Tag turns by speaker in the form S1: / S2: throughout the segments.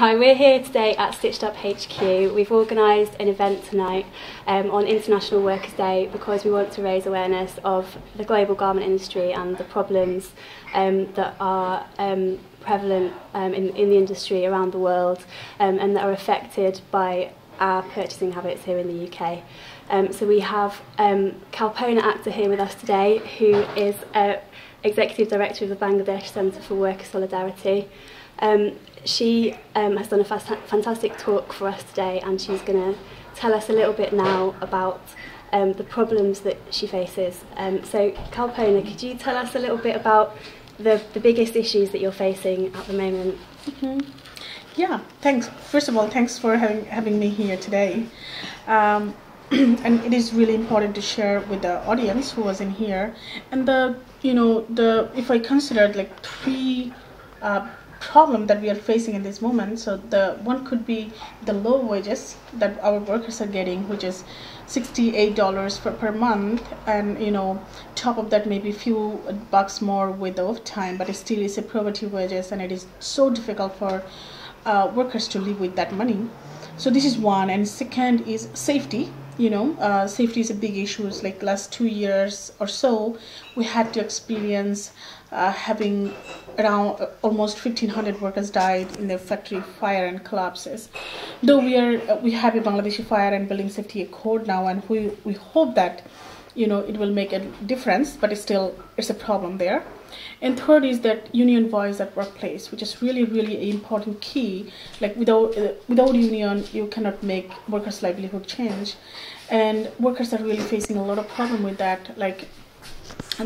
S1: Hi, we're here today at Stitched Up HQ. We've organised an event tonight um, on International Workers' Day because we want to raise awareness of the global garment industry and the problems um, that are um, prevalent um, in, in the industry around the world um, and that are affected by our purchasing habits here in the UK. Um, so we have um, Kalpona Akter here with us today, who is uh, Executive Director of the Bangladesh Centre for Worker Solidarity. Um, she um, has done a fantastic talk for us today and she's going to tell us a little bit now about um, the problems that she faces. Um, so Kalpona, could you tell us a little bit about the, the biggest issues that you're facing at the moment?
S2: Mm -hmm. Yeah, thanks. First of all, thanks for having, having me here today. Um, and it is really important to share with the audience who was in here. And the, you know, the if I considered like three uh, problem that we are facing in this moment. So the one could be the low wages that our workers are getting, which is $68 per, per month, and you know, top of that maybe few bucks more with overtime, but it still is a poverty wages, and it is so difficult for uh, workers to live with that money. So this is one, and second is safety you know uh, safety is a big issue. It's like last two years or so we had to experience uh, having around uh, almost 1500 workers died in the factory fire and collapses. Though we are uh, we have a bangladeshi fire and building safety accord now and we we hope that you know it will make a difference but it's still it's a problem there. And third is that union voice at workplace which is really really an important key. Like without uh, without union you cannot make workers livelihood change. And workers are really facing a lot of problem with that. Like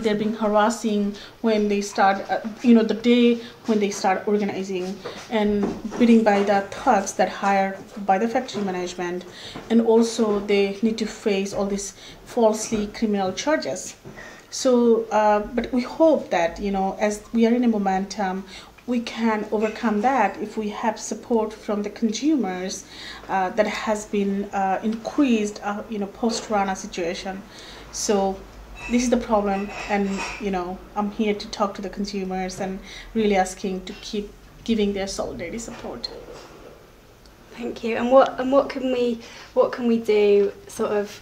S2: they're being harassing when they start uh, you know the day when they start organizing and beating by the thugs that hired by the factory management. And also they need to face all these falsely criminal charges. So uh, but we hope that you know as we are in a momentum we can overcome that if we have support from the consumers uh, that has been uh, increased uh, you know post rana situation. So this is the problem and you know i'm here to talk to the consumers and really asking to keep giving their solidarity support.
S1: Thank you. And what and what can we what can we do sort of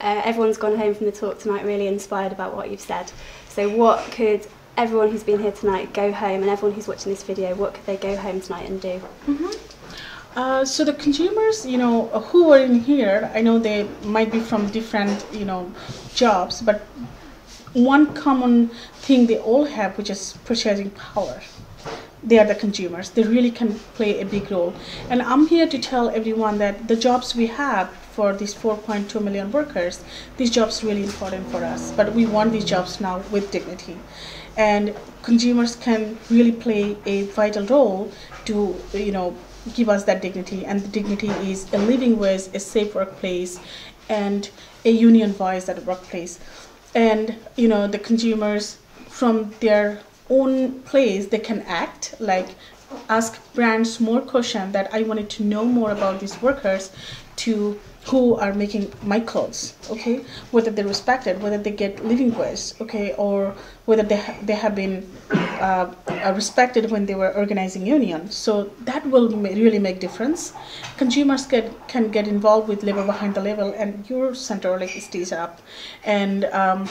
S1: uh, everyone's gone home from the talk tonight really inspired about what you've said. So what could everyone who's been here tonight go home and everyone who's watching this video what could they go home tonight and do?
S2: Mm -hmm. Uh, so the consumers, you know, who are in here, I know they might be from different, you know, jobs, but one common thing they all have, which is purchasing power. They are the consumers. They really can play a big role. And I'm here to tell everyone that the jobs we have for these 4.2 million workers, these jobs really important for us. But we want these jobs now with dignity. And consumers can really play a vital role to, you know, give us that dignity and the dignity is a living wage a safe workplace and a union voice at a workplace. And you know the consumers from their own place they can act like ask brands more questions that i wanted to know more about these workers to who are making my clothes okay? Whether they're respected whether they get living wage okay? Or whether they, ha they have been uh, uh, respected when they were organizing union. So that will ma really make difference. Consumers get can get involved with labor behind the label and your center like Stitched Up. And um,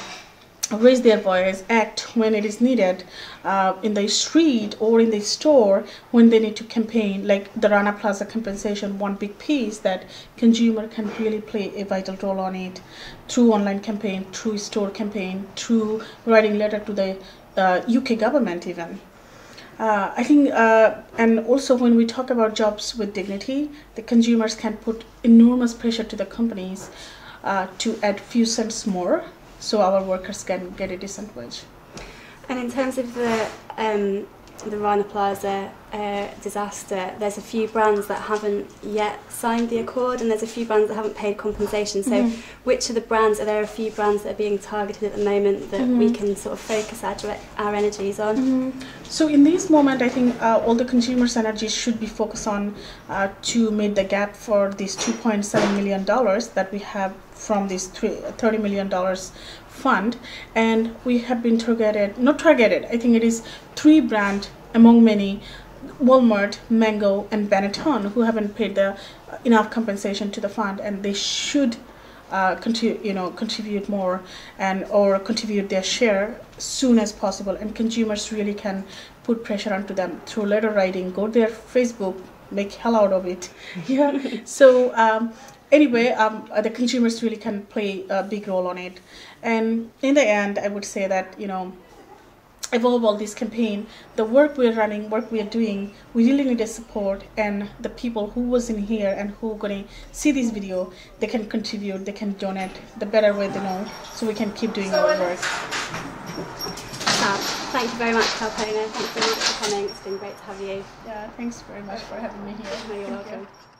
S2: raise their voice, act when it is needed uh, in the street or in the store when they need to campaign, like the Rana Plaza compensation, one big piece that consumer can really play a vital role on it. Through online campaign, through store campaign, through writing letter to the uh, UK government even. Uh, I think, uh, and also when we talk about jobs with dignity, the consumers can put enormous pressure to the companies uh, to add few cents more so our workers can get a decent wage.
S1: And in terms of the um, the Rana Plaza uh, disaster, there's a few brands that haven't yet signed the accord, and there's a few brands that haven't paid compensation. So, mm -hmm. which of the brands are there? A few brands that are being targeted at the moment that mm -hmm. we can sort of focus our our energies on. Mm -hmm.
S2: So, in this moment, I think uh, all the consumers' energies should be focused on uh, to meet the gap for these 2.7 million dollars that we have from this 30 million dollars fund and we have been targeted not targeted i think it is three brand among many Walmart, Mango, and Benetton who haven't paid the uh, enough compensation to the fund, and they should uh, contribute, you know, contribute more and or contribute their share soon as possible. And consumers really can put pressure onto them through letter writing. Go to their Facebook, make hell out of it. yeah. so um, anyway, um, the consumers really can play a big role on it. And in the end, I would say that you know evolve all this campaign the work we're running work we're doing we really need the support and the people who was in here and who are going to see this video they can contribute they can donate the better way they know so we can keep doing our work.
S1: Uh, thank you very much Kalpona thanks very much for coming. It's been great to have you.
S2: Yeah thanks very much for having me here.
S1: You're welcome